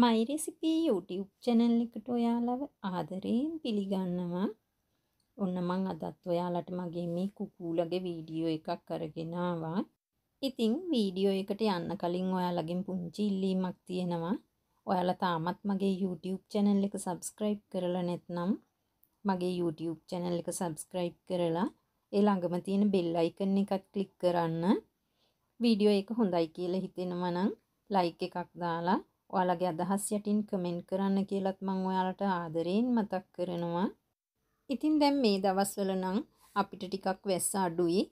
මයිරෙසිපි YouTube channel එකට ඔයාලව ආදරයෙන් පිළිගන්නවා. ඔන්න මං අදත් ඔයාලට මගේ මේ කුකුලගේ වීඩියෝ එකක් අරගෙන ආවා. ඉතින් වීඩියෝ එකට යන්න කලින් ඔයාලගෙන් පුංචි ඉල්ලීමක් තියෙනවා. ඔයාලා තාමත් මගේ YouTube channel එක subscribe කරලා නැත්නම් මගේ YouTube channel එක subscribe කරලා ඒ ළඟම තියෙන bell icon එකත් click කරන්න. වීඩියෝ එක හොඳයි කියලා හිතෙනවා නම් like එකක් දාලා ඔයාලගේ අදහස් යටින් කමෙන්ට් කරන්න කියලත් මම ඔයාලට ආදරයෙන් මතක් කරනවා. ඉතින් දැන් මේ දවස්වල නම් අපිට ටිකක් වැස්ස අඩුයි.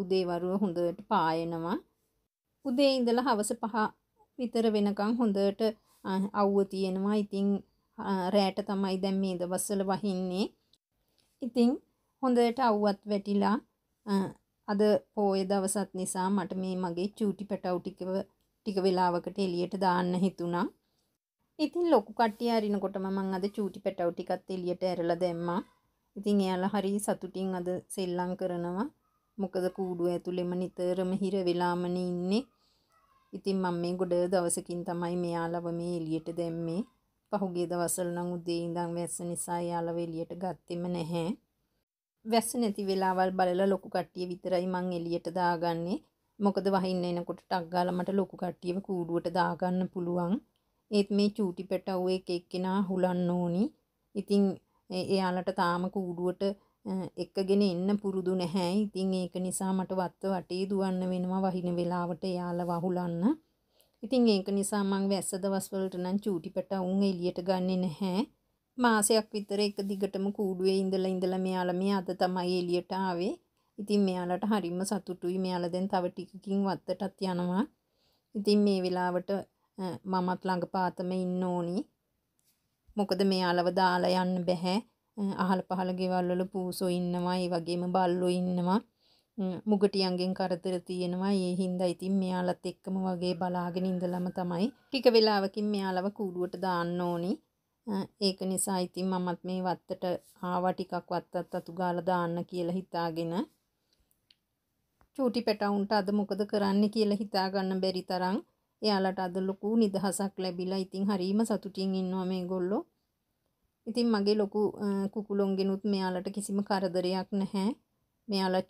උදේ වරුව හොඳට පායනවා. උදේ ඉඳලා හවස පහ විතර වෙනකන් හොඳට අවුව තියෙනවා. ඉතින් රෑට තමයි දැන් මේ දවස්වල වහින්නේ. ඉතින් හොඳට අවුවත් වැටිලා අද පෝය දවසත් නිසා මට මේ මගේ චූටි පැටව් ටිකව ටික වෙලාවකට එළියට දාන්න හිතුණා. ඉතින් ලොකු කට්ටිය අරිනකොටම මම අද චූටි පැටව් ටිකත් එළියට ඇරලා දැම්මා. ඉතින් එයාලා හරි සතුටින් අද සෙල්ලම් කරනවා. මොකද කූඩුව ඇතුළෙම නිතරම හිර වෙලාමනේ ඉන්නේ. ඉතින් මම මේ ගොඩ දවසකින් තමයි මෙයාලව මේ එළියට දැම්මේ. පහුගිය දවස්වල නම් උදේ ඉඳන් වැස්ස නිසා එයාලව එළියට ගත්තෙම නැහැ. වැස්ස නැති වෙලාවල් බලලා ලොකු කට්ටිය විතරයි මං එළියට දාගන්නේ. මොකද වහින්න එනකොට ටක් ගාලා මට ලොකු කට්ටියව කූඩුවට දාගන්න පුළුවන්. ඒත් මේ චූටි පැටව් එක එක්කෙනා හුලන්න ඕනි. ඉතින් එයාලට තාම කූඩුවට එක්කගෙන එන්න පුරුදු නැහැ. ඉතින් ඒක නිසා මට වත්ත වටේ දුවන්න වෙනවා වහින වෙලාවට එයාලව අහුලන්න. ඉතින් ඒක නිසා මං වැස්ස දවස්වලට නම් චූටි පැටවුන් එළියට ගන්නෙ නැහැ. මාසයක් විතර එක දිගටම කූඩුවේ ඉඳලා ඉඳලා මෙයාලා මේ අද තමයි එළියට ආවේ. ඉතින් මෙයාලට හරිම සතුටුයි. මෙයාලා දැන් තව ටිකකින් වත්තටත් යනවා. ඉතින් මේ වෙලාවට මමත් ළඟ පාතම ඉන්න ඕනි. මොකද මෙයාලව දාලා යන්න බෑ. අහල පහල ගෙවල් වල පූසෝ ඉන්නවා. ඒ වගේම බල්ලෝ ඉන්නවා. මුගටියන්ගෙන් කරදර තියෙනවා. ඒ හින්දා ඉතින් මෙයාලත් එක්කම වගේ බලාගෙන ඉඳලම තමයි ටික වෙලාවකින් මෙයාලව කූඩුවට දාන්න ඕනි. ඒක නිසා ඉතින් මමත් මේ වත්තට ආවා ටිකක් වත්තත් අතු ගාලා දාන්න කියලා හිතාගෙන චූටි පැටවුන්ට අද මොකද කරන්න කියලා හිතාගන්න බැරි තරම් එයාලට අද ලොකු නිදහසක් ලැබිලා ඉතින් හරීම සතුටින් ඉන්නවා මේගොල්ලෝ. ඉතින් මගේ ලොකු කුකුලොන්ගෙනුත් මෙයාලට කිසිම කරදරයක් නැහැ. මෙයාලා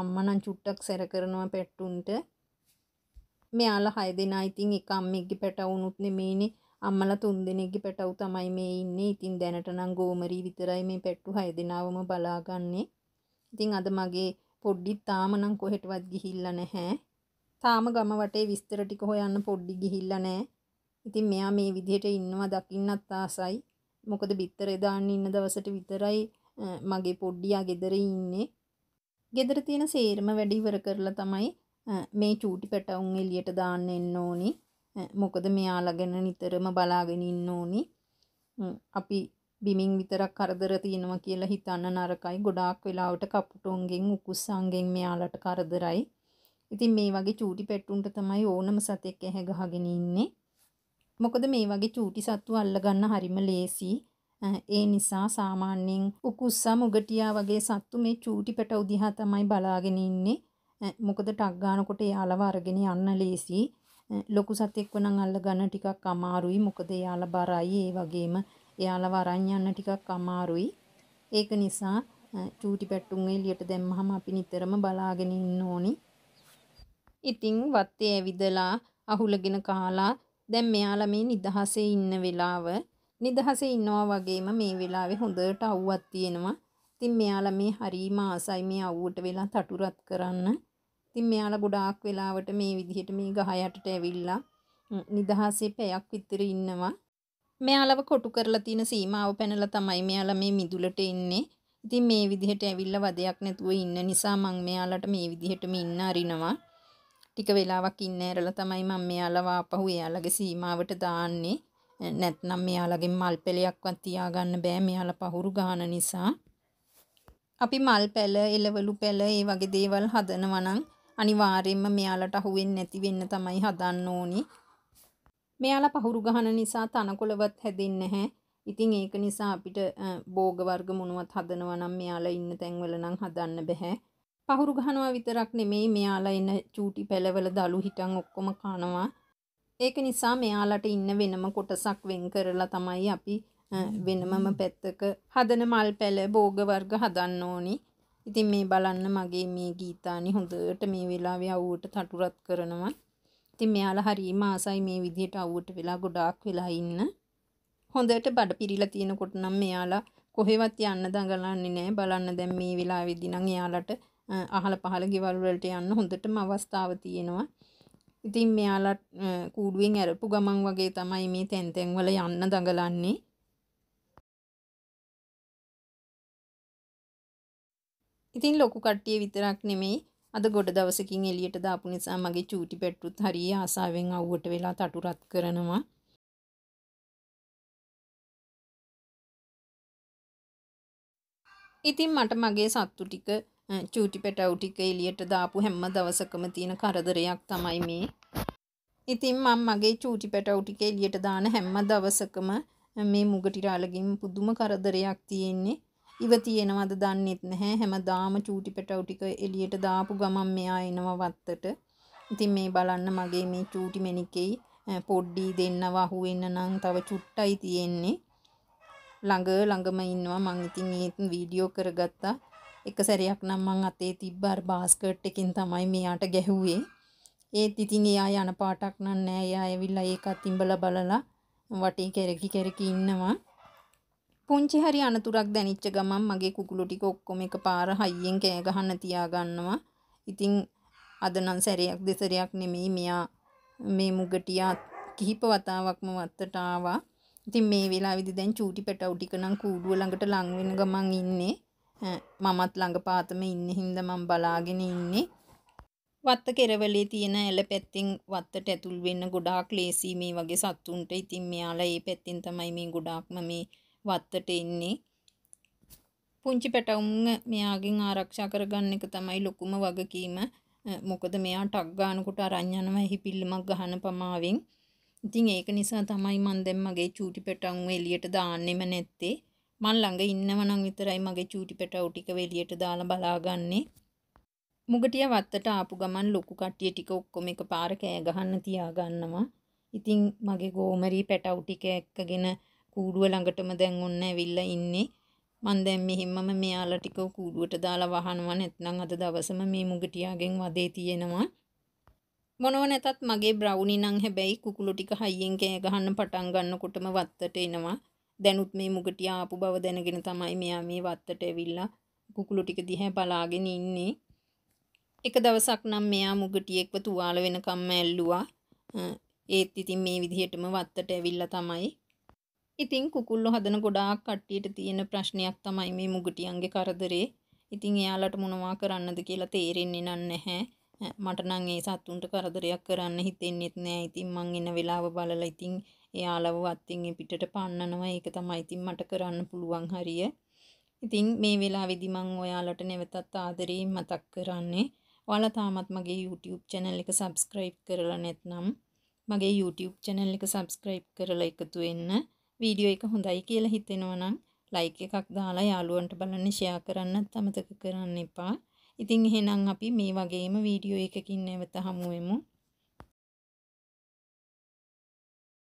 අම්මා නම් චුට්ටක් සැර කරනවා පැට්ටුන්ට. මෙයාලා හය දෙනා ඉතින් එක අම්මෙක්ගේ පැටවුනුත් නෙමෙයිනේ. අම්මලා තුන් දෙනෙක්ගේ පැටවු තමයි මේ ඉන්නේ. ඉතින් දැනට නම් ගෝමරී විතරයි මේ පැට්ටු හය දෙනාවම බලාගන්නේ. ඉතින් අද මගේ පොඩ්ඩිත් තාම නම් කොහෙටවත් ගිහිල්ලා නැහැ. තාම ගම වටේ විස්තර ටික හොයන්න පොඩ්ඩි ගිහිල්ලා නැහැ. ඉතින් මෙයා මේ විදිහට ඉන්නවා දකින්නත් ආසයි. මොකද බිත්තරේ දාන්න ඉන්න දවසට විතරයි මගේ පොඩ්ඩියා ගෙදර ඉන්නේ. ගෙදර තියෙන සේරම වැඩ ඉවර කරලා තමයි මේ චූටි පැටවුන් එළියට දාන්න එන්න ඕනි. මොකද මෙයාලා ගැන නිතරම බලාගෙන ඉන්න ඕනි. අපි බිමින් විතරක් කරදර තියෙනවා කියලා හිතන්න නරකයි. ගොඩාක් වෙලාවට කපුටොන්ගෙන් උකුස්සන්ගෙන් මෙයාලට කරදරයි. ඉතින් මේ වගේ චූටි පෙට්ටුන්ට තමයි ඕනම සතෙක් ඇහැ ගහගෙන ඉන්නේ. මොකද මේ වගේ චූටි සත්තු අල්ලගන්න හරිම ලේසි. ඒ නිසා සාමාන්‍යයෙන් උකුස්සා මුගටියා වගේ සත්තු මේ චූටි පැටවු දිහා තමයි බලාගෙන ඉන්නේ. මොකද ටක් ගන්නකොට එයාලව අරගෙන යන්න ලේසි. ලොකු සතෙක්ව නම් අල්ලගන්න ටිකක් අමාරුයි. මොකද එයාලා බරයි. ඒ වගේම එයාලව අරන් යන්න ටිකක් අමාරුයි. ඒක නිසා චූටි පැට්ටුන් එළියට දැම්මහම අපි නිතරම බලාගෙන ඉන්න ඕනි. ඉතින් වත්තේ ඇවිදලා අහුලගෙන කාලා දැන් මෙයාලා මේ නිදහසේ ඉන්න වෙලාව නිදහසේ ඉන්නවා වගේම මේ වෙලාවේ හොඳට අවුවක් තියෙනවා. ඉතින් මෙයාලා මේ හරීම ආසයි මේ අවුවට වෙලා තටුරත් කරන්න. ඉතින් මෙයාලා ගොඩාක් වෙලාවට මේ විදිහට මේ ගහ යටට ඇවිල්ලා නිදහසේ පැයක් විතර ඉන්නවා. මෙයාලව කොටු කරලා තියෙන සීමාව පැනලා තමයි මෙයාලා මේ මිදුලට එන්නේ. ඉතින් මේ විදිහට ඇවිල්ලා වදයක් නැතුව ඉන්න නිසා මම මෙයාලට මේ විදිහටම ඉන්න අරිනවා. ටික වෙලාවක් ඉන්න ඇරලා තමයි මම මෙයාලව ආපහු එයාලගේ සීමාවට දාන්නේ. නැත්නම් මෙයාලගේ මල් පෙලයක්වත් තියාගන්න බෑ මෙයාලා පහුරු ගන්න නිසා. අපි මල් පැල, එළවලු පැල, ඒ වගේ දේවල් හදනවා නම් අනිවාර්යයෙන්ම මෙයාලට අහුවෙන්නේ නැති වෙන්න තමයි හදන්න ඕනි. මෙයාලා පහුරු ගහන නිසා තනකොළවත් හැදෙන්නේ නැහැ. ඉතින් ඒක නිසා අපිට භෝග වර්ග මොනවත් හදනවා නම් මෙයාලා ඉන්න තැන්වල නම් හදන්න බෑ. පහුරු ගහනවා විතරක් නෙමෙයි මෙයාලා එන චූටි පැලවල දලු හිටන් ඔක්කොම කනවා. ඒක නිසා මෙයාලට ඉන්න වෙනම කොටසක් වෙන් කරලා තමයි අපි වෙනමම පැත්තක හදන මල් පැල භෝග වර්ග හදන්න ඕනි. ඉතින් මේ බලන්න මගේ මේ ගීතානි හොඳට මේ වෙලාවේ අවුවට තටුරත් කරනවා. ඉතින් මෙයාලා හරිම ආසයි මේ විදිහට අවුවට වෙලා ගොඩාක් වෙලා ඉන්න. හොඳට බඩ පිරීලා තියෙනකොට නම් මෙයාලා කොහෙවත් යන්න දඟලන්නේ නැහැ. බලන්න දැන් මේ වෙලාවේදී නම් එයාලට අහල පහල ගෙවල් වලට යන්න හොඳටම අවස්ථාව තියෙනවා. ඉතින් මෙයාලා කූඩුවෙන් ඇරපු ගමන් වගේ තමයි මේ තැන් තැන් වල යන්න දඟලන්නේ. ඉතින් ලොකු කට්ටිය විතරක් නෙමෙයි අද ගොඩ දවසකින් එළියට දාපු නිසා මගේ චූටි පෙට්ටුත් හරිය ආසාවෙන් අවුවට වෙලා තටු රත් කරනවා. ඉතින් මට මගේ සත්තු ටික චූටි පැටව් ටික එළියට දාපු හැම දවසකම තියෙන කරදරයක් තමයි මේ. ඉතින් මම මගේ චූටි පැටව් ටික එළියට දාන හැම දවසකම මේ මුගටිරාලගෙන් පුදුම කරදරයක් තියෙන්නේ. ඉව තියෙනවද දන්නෙත් නැහැ. හැමදාම චූටි පැටව් ටික එළියට දාපු ගමන් මෙයා එනවා වත්තට. ඉතින් මේ බලන්න මගේ මේ චූටි මෙනිකෙයි පොඩ්ඩි දෙන්නව අහුවෙන්න නම් තව චුට්ටයි තියෙන්නේ. ළඟ ළඟම ඉන්නවා මං ඉතින් ඒත් වීඩියෝ කරගත්තා එක සැරයක් නම් මං අතේ තිබ්බ අර බාස්කට් එකෙන් තමයි මෙයාට ගැහුවේ ඒත් ඉතින් එයා යන පාටක් නම් නෑ එයා ඇවිල්ලා ඒකත් ඉඹලා බලලා වටේ කෙරකි කෙරකි ඉන්නවා පුංචි හරි අනතුරක් දැනිච්ච ගමන් මගේ කුකුළු ටික ඔක්කොම එකපාර හයියෙන් කෑ ගහන්න තියාගන්නවා ඉතින් අද නම් සැරයක් දෙසරයක් නෙමෙයි මෙයා මේ මුගටියා කිහිප වතාවක්ම වත්තට ආවා ඉතින් මේ වෙලාවේදී දැන් චූටි පැටව් ටික නම් කූඩුව ළඟට ලං වෙන ගමන් ඉන්නේ. මමත් ළඟපාතම ඉන්න හින්දා මම බලාගෙන ඉන්නේ. වත්ත කෙරවලේ තියෙන ඇල පැත්තෙන් වත්තට ඇතුල් වෙන්න ගොඩාක් ලේසි මේ වගේ සත්තුන්ට. ඉතින් මෙයාලා ඒ පැත්තෙන් තමයි මේ ගොඩාක්ම මේ වත්තට එන්නේ. පුංචි පැටවුන් මෙයාගෙන් ආරක්ෂා කරගන්න එක තමයි ලොකුම වගකීම. මොකද මෙයා ටක් ගන්නකොට අරන් යනවා හිපිල්ලමක් ගහන පමාවෙන්. ඉතින් ඒක නිසා තමයි මන් දැන් මගේ චූටි පැටවුන් එළියට දාන්නෙම නැත්තේ. මන් ළඟ ඉන්නව නම් විතරයි මගේ චූටි පැටවු ටික එළියට දාලා බලාගන්නේ. මුගටිය වත්තට ආපු ගමන් ලොකු කට්ටිය ටික ඔක්කොම එකපාර කෑ ගහන්න තියාගන්නවා. ඉතින් මගේ ගෝමරී පැටවු ටික එක්කගෙන කූඩුව ළඟටම දැන් ඔන්න ඇවිල්ලා ඉන්නේ. මන් දැන් මෙහිම්මම මෙයාලා ටික කූඩුවට දාලා වහනවා නැත්නම් අද දවසම මේ මුගටියාගෙන් වදේ තියෙනවා. මොනව නැතත් මගේ බ්‍රවුනි නම් හැබැයි කුකුළු ටික හයියෙන් කෑ ගහන්න පටන් ගන්නකොටම වත්තට එනවා. දැනුත් මේ මුගටිය ආපු බව දැනගෙන තමයි මෙයා මේ වත්තට ඇවිල්ලා කුකුළු ටික දිහා බලාගෙන ඉන්නේ. එක දවසක් නම් මෙයා මුගටියෙක්ව තුවාල වෙනකම්ම ඇල්ලුවා. ඒත් ඉතින් මේ විදිහටම වත්තට ඇවිල්ලා තමයි. ඉතින් කුකුල්ලෝ හදන ගොඩාක් කට්ටියට තියෙන ප්‍රශ්නයක් තමයි මේ මුගටියන්ගේ කරදරේ. ඉතින් එයාලට මොනවා කරන්නද කියලා තේරෙන්නේ නැහැ. මට නම් ඒ සතුන්ට කරදරයක් කරන්න හිතෙන්නෙත් නෑ. ඉතින් මං එන වෙලාව බලලා ඉතින් එයාලව වත්තින් පිටට පන්නනවා. ඒක තමයි ඉතින් මට කරන්න පුළුවන් හරිය. ඉතින් මේ වෙලාවේදී මං ඔයාලට නැවතත් ආදරයෙන් මතක් කරන්නේ ඔයාලා තාමත් මගේ YouTube channel එක subscribe කරලා නැත්නම් මගේ YouTube channel එක subscribe කරලා එකතු වෙන්න. වීඩියෝ එක හොඳයි කියලා හිතෙනවා නම් like එකක් දාලා යාළුවන්ට බලන්න share කරන්නත් අමතක කරන්න එපා. ඉතින් එහෙනම් අපි මේ වගේම වීඩියෝ එකකින් නැවත හමු වෙමු.